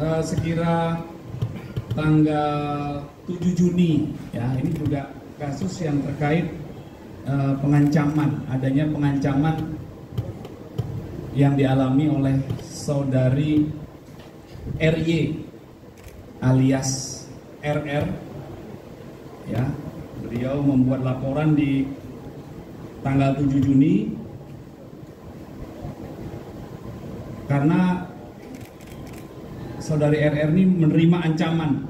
eh, sekira tanggal 7 Juni ya ini juga kasus yang terkait eh, pengancaman adanya pengancaman yang dialami oleh saudari RY alias RR ya. Beliau membuat laporan di tanggal 7 Juni. Karena saudari RR ini menerima ancaman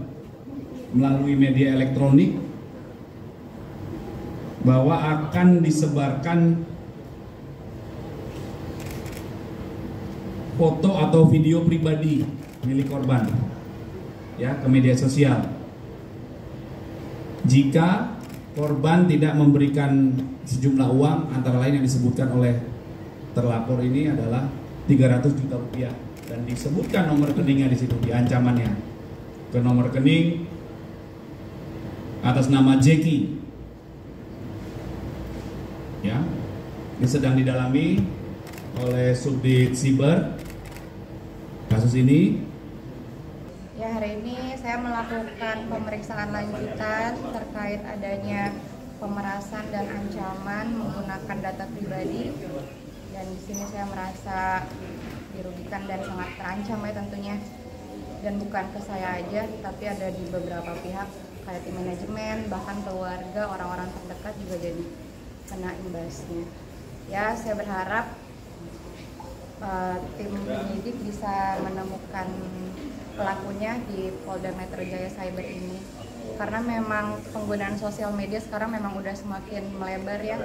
melalui media elektronik bahwa akan disebarkan foto atau video pribadi milik korban ya ke media sosial. Jika korban tidak memberikan sejumlah uang antara lain yang disebutkan oleh terlapor ini adalah 300 juta rupiah dan disebutkan nomor rekeningnya di situ di ancamannya. Ke nomor rekening atas nama Jeki ya. Ini sedang didalami oleh Subdit Siber. Kasus ini. Ya hari ini saya melakukan pemeriksaan lanjutan terkait adanya pemerasan dan ancaman menggunakan data pribadi dan di sini saya merasa dirugikan dan sangat terancam ya tentunya. Dan bukan ke saya aja tapi ada di beberapa pihak kayak tim manajemen bahkan keluarga orang-orang terdekat juga jadi kena imbasnya. Ya saya berharap uh, tim penyidik bisa menemukan pelakunya di Polda Metro Jaya Cyber ini. Karena memang penggunaan sosial media sekarang memang udah semakin melebar ya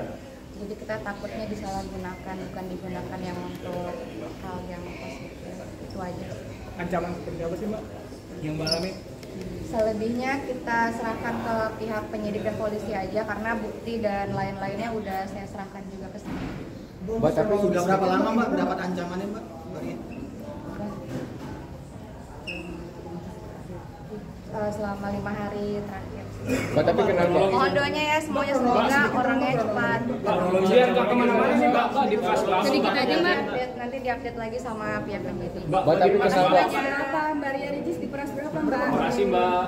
jadi kita takutnya disalahgunakan bukan digunakan yang untuk hal yang positif itu aja ancaman seperti apa sih mbak yang mbak alami selebihnya kita serahkan ke pihak penyidik dan polisi aja karena bukti dan lain-lainnya udah saya serahkan juga ke sana mbak tapi sudah berapa lama mbak dapat ancamannya mbak uh, selama lima hari terakhir. Mbak tapi kenapa? Mohon doanya ya semuanya semoga orangnya cepat. Biar nggak ke mana-mana sih mbak mbak di pas Sedikit aja mbak. Nanti diupdate lagi sama pihak penyidik. Mbak tapi kenapa? apa Mbak Ria Regis diperas berapa Mbak? Terima kasih mbak